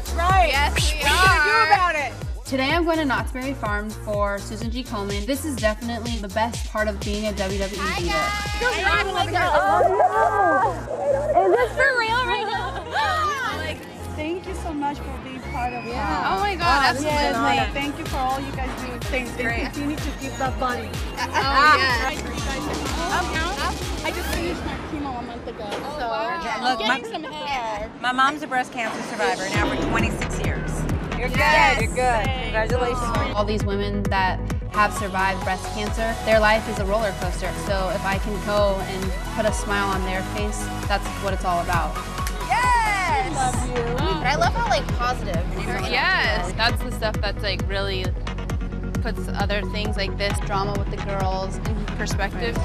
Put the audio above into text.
That's right. Yes, we are. What are you about it? Today I'm going to Knott's Berry Farm for Susan G. Komen. This is definitely the best part of being a WWE Hi, diva. Guys. Oh, my God. Oh, no. Is this for real right now? like, thank you so much for being part of yeah. Um, oh my God, um, absolutely. Yes, thank you for all you guys do. Thanks. Great. Continue to keep that body. Oh, yes. I just finished my chemo a month ago. oh, so Look, my, some head. my mom's a breast cancer survivor now for 26 years. You're good. Yes. You're good. Congratulations. All these women that have survived breast cancer, their life is a roller coaster. So if I can go and put a smile on their face, that's what it's all about. Yes. I love you. But I love how like positive. Yes, that's the stuff that's like really puts other things like this Drama with the girls, in perspective.